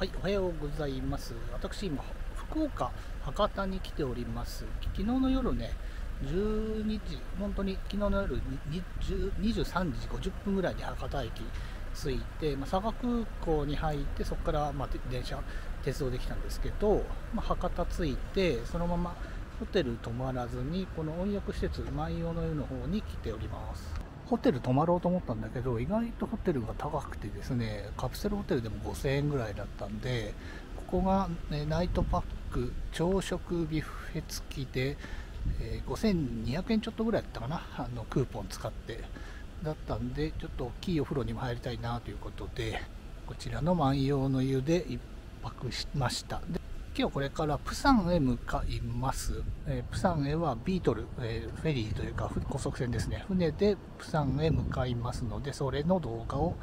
はい、おはようございます。私、今、福岡、博多に来ております。昨日の夜ね、12時、本当に昨日の夜に23時50分ぐらいに博多駅着いて、まあ、佐賀空港に入って、そこから、ま、電車、鉄道できたんですけど、まあ、博多着いて、そのままホテル泊まらずに、この温浴施設、万葉の湯の方に来ております。ホテル泊まろうと思ったんだけど意外とホテルが高くてですねカプセルホテルでも5000円ぐらいだったんでここが、ね、ナイトパック朝食ビュッフェ付きで、えー5200円ちょっとぐらいだったかなあのクーポン使ってだったんでちょっと大きいお風呂にも入りたいなということでこちらの万葉の湯で1泊しました。今日これからプサンへ向かいます、えープサンへはビートル、えーフェリーというか高速船ですね。船でプサンへ向かいますのでそれの動画を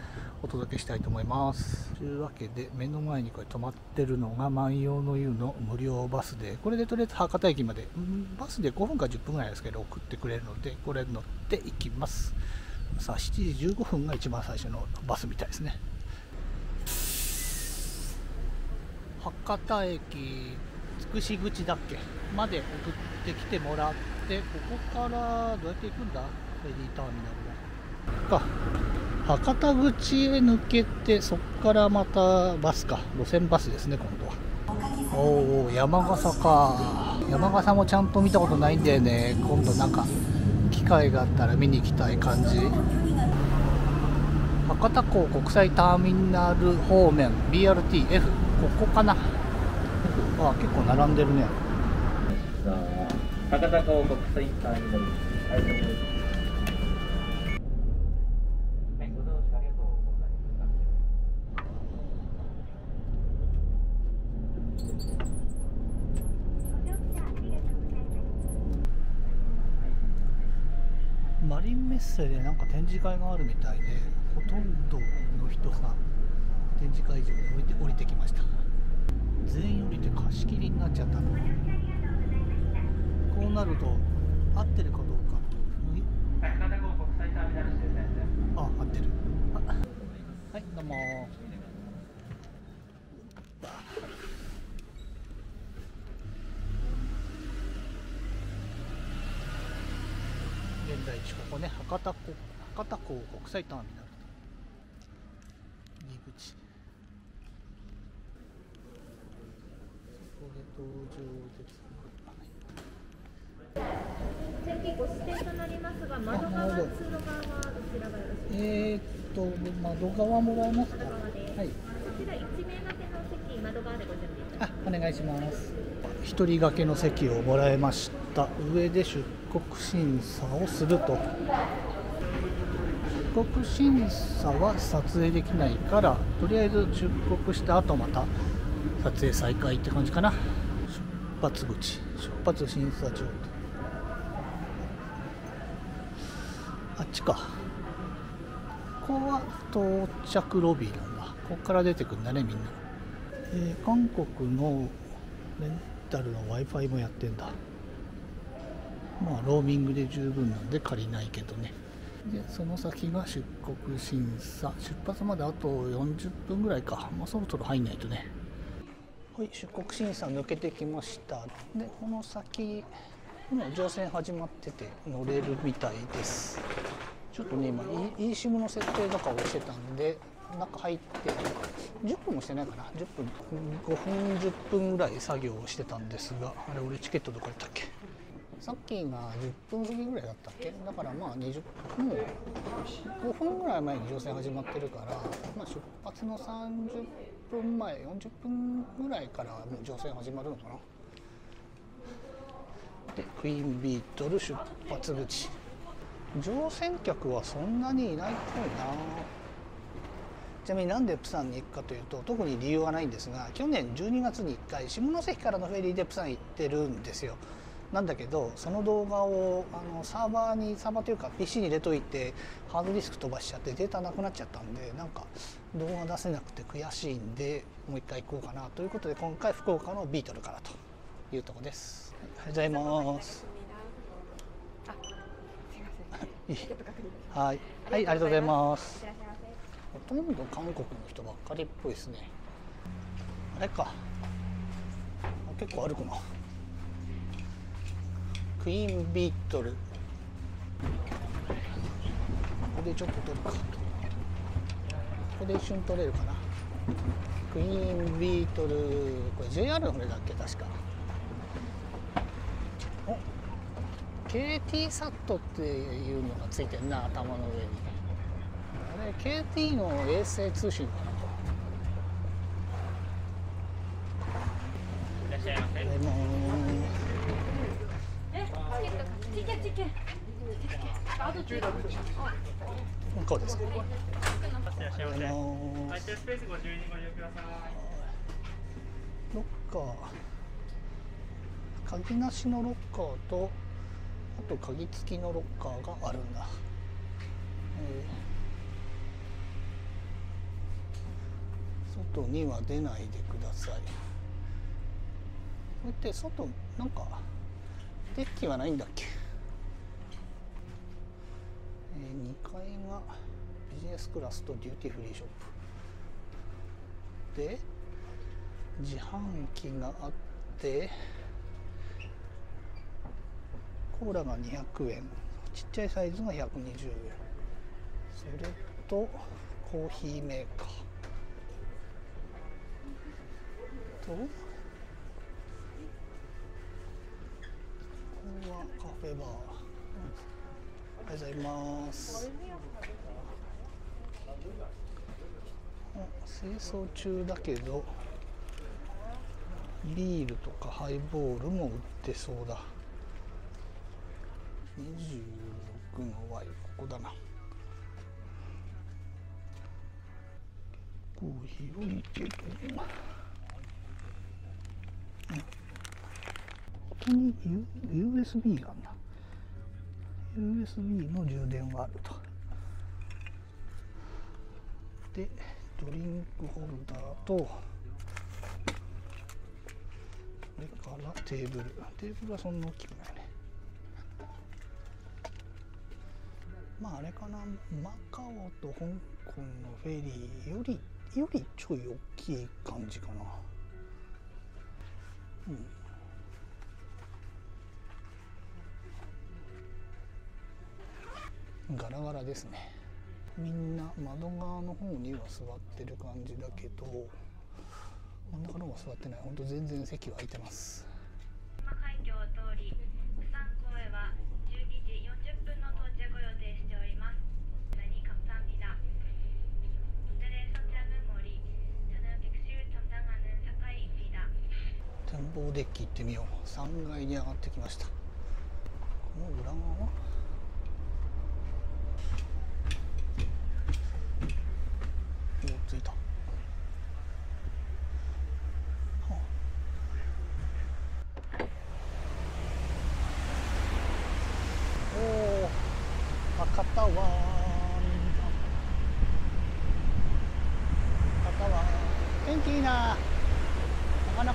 お届けしたいと思います。というわけで目の前にこれ止まってるのが万葉の湯の無料バスでこれでとりあえず博多駅までバスで5分か10分ぐらいですけど送ってくれるのでこれ乗っていきます。さあ7時15分が一番最初のバスみたいですね。博多駅筑紫口だっけまで送ってきてもらってここからどうやって行くんだ？フェリーターミナルは。か。博多口へ抜けてそこからまたバスか。路線バスですね今度は。おお山笠か。山笠もちゃんと見たことないんだよね。今度なんか機会があったら見に行きたい感じ。博多港国際ターミナル方面 BRTF ここかなあ結構並んでるねさあ、博多港国際ターミナル。ありがとうございます。マリンメッセでなんか展示会があるみたいでほとんどの人が展示会場に降りて降りてきました。全員降りて貸し切りになっちゃった。のこうなると合ってるかどうか。あ合ってる。はいどうも。現在地ここね博多港博多港国際ターミナル入り口そこで登場です席ご指定となりますが、窓側、通路側はどちらがよろしいですか。えー、っと窓側もらえますか窓側です。はいこちら一名掛けの席、窓側でご準備いただきあお願いします一人掛けの席をもらえました上で出国審査をすると出国審査は撮影できないからとりあえず出国した後また撮影再開って感じかな発口。出発審査場あっちか。ここは到着ロビーなんだ。ここから出てくんだねみんな。えー韓国のレンタルの w i f i もやってんだ。まあローミングで十分なんで借りないけどね。でその先が出国審査。出発まであと40分ぐらいか、まあ、そろそろ入んないとね。はい出国審査抜けてきました。でこの先もう乗船始まってて乗れるみたいです。ちょっとね今 eSIM の設定とかをしてたんで中入って10分もしてないかな。10分5分10分ぐらい作業をしてたんですがあれ俺チケットどこやったっけ？さっきが10分過ぎぐらいだったっけ？だからまあ20もう5分ぐらい前に乗船始まってるから、まあ、出発の30分前40分ぐらいからもう乗船始まるのかな。でクイーンビートル出発口。乗船客はそんなにいないっぽいな。ちなみになんでプサンに行くかというと特に理由はないんですが去年12月に1回下関からのフェリーでプサン行ってるんですよ。なんだけどその動画をあのサーバーにサーバーというか PC に入れといてハードディスク飛ばしちゃってデータなくなっちゃったんでなんか動画出せなくて悔しいんでもう一回行こうかなということで今回福岡のビートルからというとこです。ありがとうございます。はい、はい、ありがとうございます。ほとんど韓国の人ばっかりっぽいですね。あれか。あ結構歩くなクイーンビートル。ここでちょっと撮るか。ここで一瞬撮れるかな。クイーンビートル。これ JR の船だっけ？確か。お。KT サットっていうのがついてんな頭の上に。あれ KT の衛星通信かな。いらっしゃいませでもチケットチケチケあとチケットこうですか？いらっしゃいませ。あのー空いてるスペースご自由にご利用くださいロッカー鍵なしのロッカーとあと鍵付きのロッカーがあるんだ、えー外には出ないでください。これって外なんかデッキはないんだっけ、え2階がビジネスクラスとデューティーフリーショップ。で自販機があってコーラが200円。ちっちゃいサイズが120円。それとコーヒーメーカー。とここはカフェバー、がとうございます。あ清掃中だけどビールとかハイボールも売ってそうだ。26の Y ここだな。結構広いけどうん。ここに U- USB があるな。USB の充電があると。でドリンクホルダーとこれからテーブル。テーブルはそんな大きくないね。まああれかな。マカオと香港のフェリーよりよりちょい大きい感じかな。うん。ガラガラですねみんな窓側の方には座ってる感じだけど真ん中の方は座ってないほんと全然席は空いてます海峡を通り釜山港へは12時40分の到着を予定しております많이감사합니다 오늘의 선장은 머리 저는 객실 담당하는 사카이입니다 展望デッキ行ってみよう3階に上がってきましたこの裏側は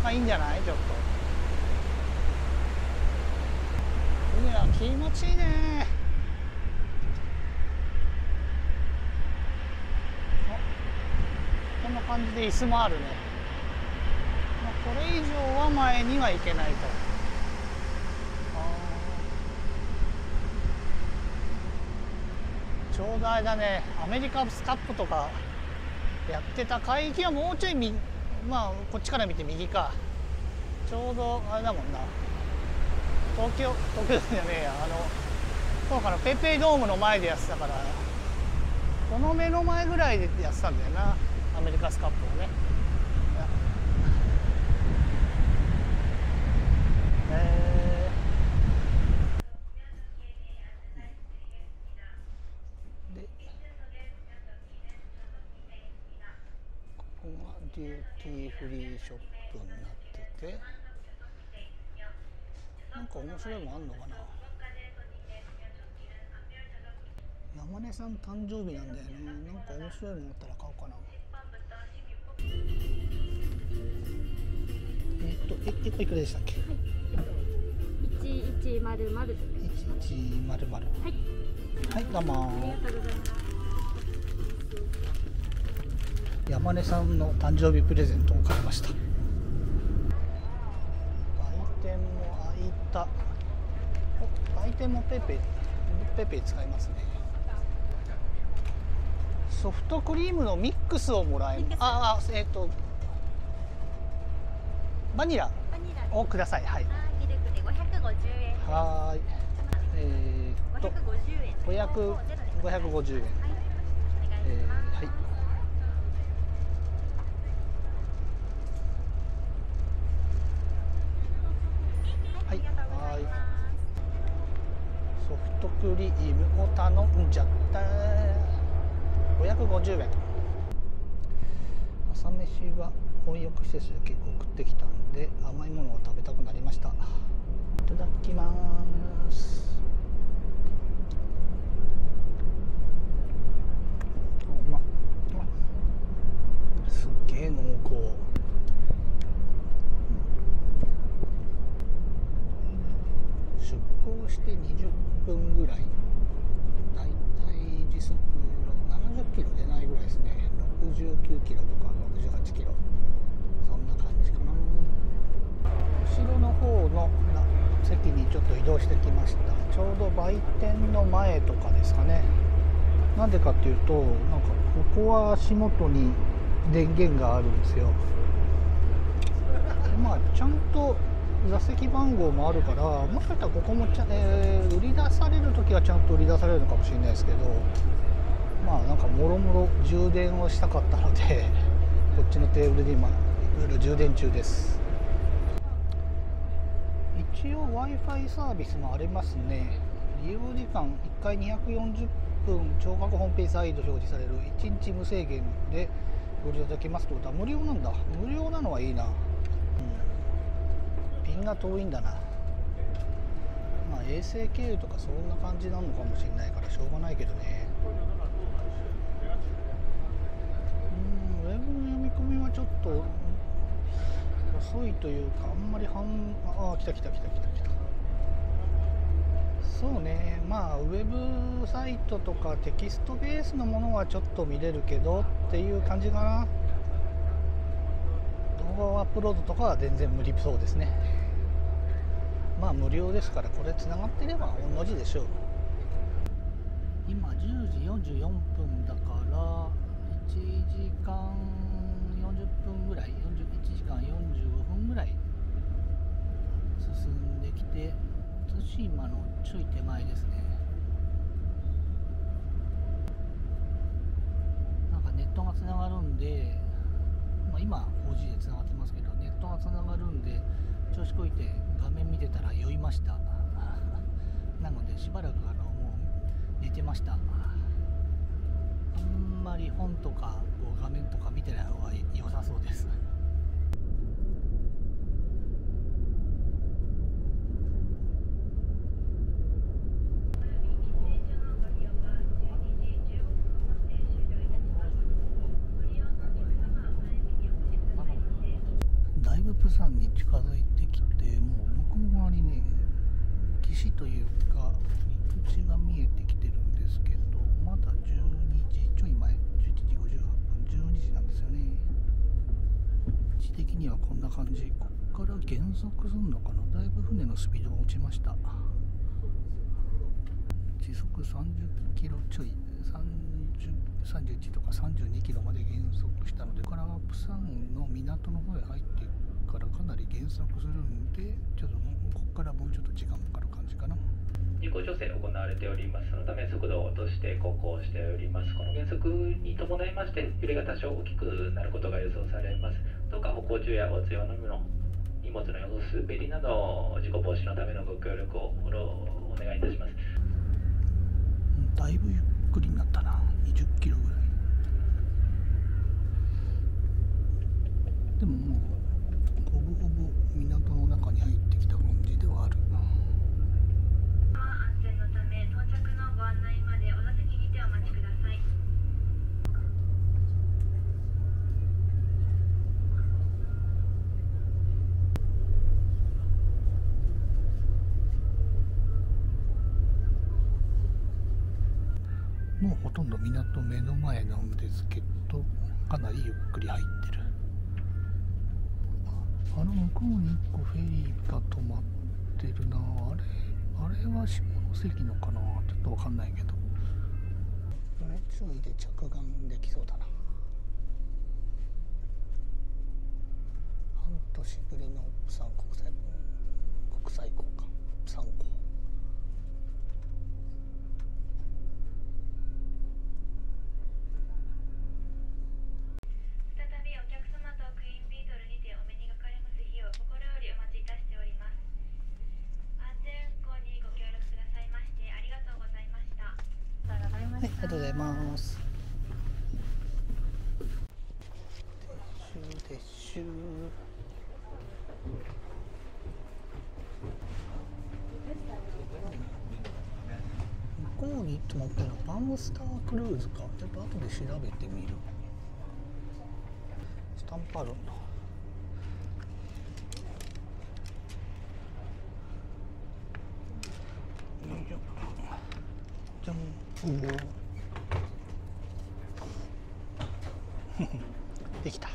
かいいんじゃない？ちょっと。海は気持ちいいね。あこんな感じで椅子もあるね、まあ、これ以上は前には行けないと。あちょうど間ね。アメリカスカップとかやってた海域はもうちょいまあこっちから見て右か。ちょうどあれだもんな。東京東京じゃねえや。あのそうかな、ペイペイドームの前でやってたから。この目の前ぐらいでやってたんだよな。アメリカスカップをね。えーでここがデューティーフリーショップになっててなんか面白いもんあんのかな？山根さん誕生日なんだよね。なんか面白いもんあったら買おうかな。えっとえ結構いくらでしたっけ？1100 1100はい。はいどうもありがとうございます山根さんの誕生日プレゼントを買いました。売店も開いた。売店もペペペペ使いますね。ソフトクリームのミックスをもらえああえっ、ー、とバニラ。をください。はい。ミルクで550円はい。えー、っと550円。550円。頼んじゃった。550円。朝飯は温浴施設で結構食ってきたんで甘いものを食べたくなりました。いただきます。あうまっ。すっげえ濃厚。出港して20分ぐらいたい時速70キロ出ないぐらいですね。69キロとか68キロ。そんな感じかな。後ろの方の席にちょっと移動してきました。ちょうど売店の前とかですかね。なんでかっていうとなんかここは足元に電源があるんですよ。まあちゃんと座席番号もあるからもしかしたらここもちゃ、えー売り出される時はちゃんと売り出されるのかもしれないですけど。まあなんかもろもろ充電をしたかったので こっちのテーブルで今いろいろ充電中です。一応 w i f i サービスもありますね。利用時間1回240分超過ホームページサイト表示される1日無制限でご利用いただけますってこと。は無料なんだ。無料なのはいいな、うん、ピンが遠いんだな。まあ衛星経由とかそんな感じなのかもしれないからしょうがないけどねうんウェブの読み込みはちょっと遅いというかあんまり反ああ来た来た来た来た来た。そうねまあウェブサイトとかテキストベースのものはちょっと見れるけどっていう感じかな。動画アップロードとかは全然無理そうですね。まあ無料ですからこれつながってれば同じでしょう。今10時44分だから1時間分ぐらい1時間45分ぐらい進んできて対馬のちょい手前ですね。なんかネットがつながるんで、まあ、今 4G でつながってますけどネットがつながるんで調子こいて画面見てたら酔いました。なのでしばらくあのもう寝てました。あんまり本とか画面とか見てない方が良さそうです。だいぶプサンに近づいてきてもう向こう側にね岸というか陸地が見えてきてるんですけどまだ12時ちょい前11時58分12時なんですよね位置的にはこんな感じ。こっから減速するのかな。だいぶ船のスピードが落ちました。時速30キロちょい。30 31とか32キロまで減速したのでここからプサンの港の方へ入ってからかなり減速するんでちょっともうここからもうちょっと時間かかる感じかな。事故調整行われております。そのため速度を落として航行しております。この減速に伴いまして揺れが多少大きくなることが予想されます。とか歩行中やお通用のみの荷物の様子ベリなど事故防止のためのご協力をお願いいたします。だいぶゆっくりになったな。20キロぐらい。でももうほぼほぼ港の中に入ってきた感じではあるな安全のため到着のご案内までお座席にてお待ちくださいもうほとんど港目の前なんですけどかなりゆっくり入ってる。あの向こうに1個フェリーが止まってるな。あれあれは下関のかな？ちょっとわかんないけど。船注意で着岸できそうだな。半年ぶりのプサン国際国際港かプサン港再びお客様とクイーンビートルにてお目にかかれます日を心よりお待ちいたしております安全運航にご協力くださいましてありがとうございましたはい、ありがとうございます。撤収撤収。向こうに止まってるのはバムスタークルーズか。ちょっと後で調べてみる。スタンプあるんだ。じゃん。おお。できた。あ、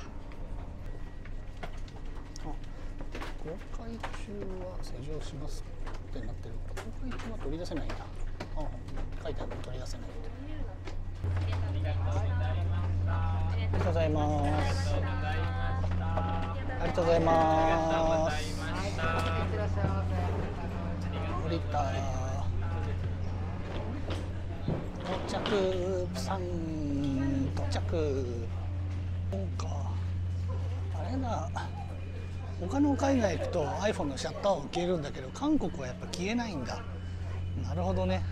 公開中は施錠しますってなってるから、公開中は取り出せないんだ。ございます。降りた。到着、プサン到着。そうか。あれだ。他の海外行くと iPhone のシャッター音消えるんだけど韓国はやっぱ消えないんだなるほどね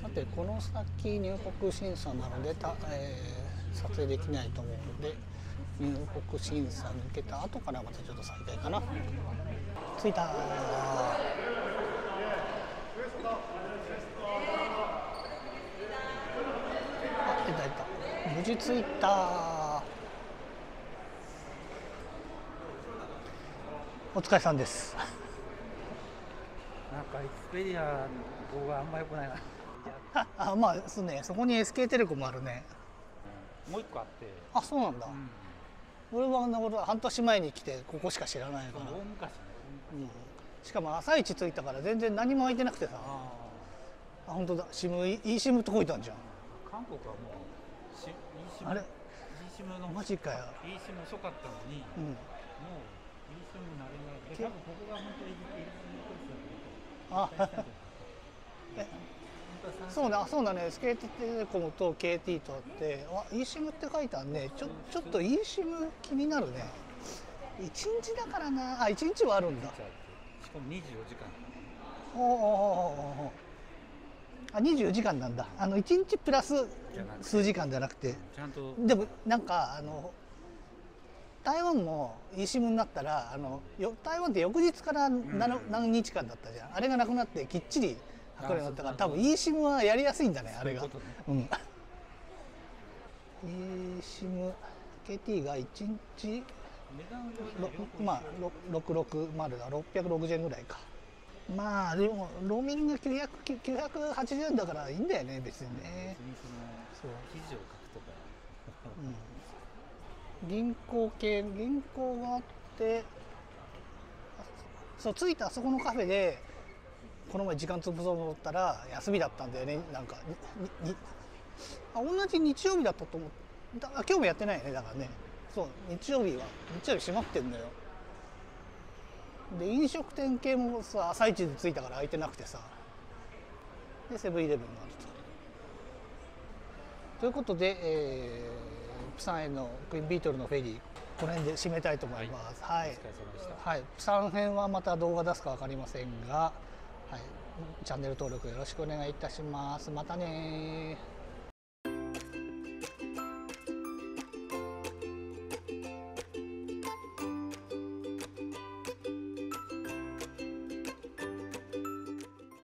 さてこの先入国審査なのでた、えー撮影できないと思うので入国審査抜けた後からまたちょっと再開かな。着いた。あ出た出た。無事着いた。お疲れさんです。なんかエクスペリアの動画あんま良くないな。あまあそうね。そこに SK テレコもあるね。もう一個あって、あそうなんだ、うん、俺はあの俺は半年前に来てここしか知らないから、ね。うん、しかも朝一着いたから全然何も空いてなくてさ。ああ本当だ。シム e シムとこいたんじゃん。あ、韓国はもうし e シムあれ？e シムのマジかよ。e シム遅かったのに、もうん。う e シムなれない。で、け多分ここが本当に e シムコースだあと思う。え本当はそうだそうだね。SK テレコムと KT とあってあ e シムって書いてあるね。ちょちょっと e シム気になるね。1日だからな。あ1日はあるんだ。しかも24時間。おおおおおおあ24時間なんだ。あの1日プラス数時間じゃなくて。ちゃんと。でもなんかあの台湾も eSIM になったらあのよ台湾って翌日から何日間だったじゃん。あれがなくなってきっちり測るようになったから多分 eSIM はやりやすいんだねあれが。そうん、eSIM KT が1日まあろ660だ。660円ぐらいか。まあでもローミングが900 980円だからいいんだよね別にね。そう。記事を書くとか。銀行系銀行があってあそう着いたあそこのカフェでこの前時間潰そうと思ったら休みだったんだよね。なんかににあ同じ日曜日だったと思うだあ今日もやってないよね。だからね。そう日曜日は日曜日閉まってんのよ。で飲食店系もさ朝一で着いたから空いてなくてさ。でセブンイレブンがあるとということで、えープサンへのクイーンビートルのフェリーこの辺で締めたいと思います。はい。はい、プサン編はまた動画出すか分かりませんが、はい、チャンネル登録よろしくお願いいたします。またね